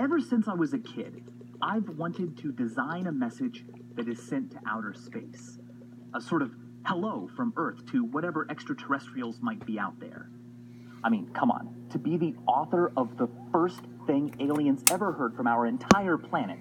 Ever since I was a kid, I've wanted to design a message that is sent to outer space. A sort of hello from Earth to whatever extraterrestrials might be out there. I mean, come on. To be the author of the first thing aliens ever heard from our entire planet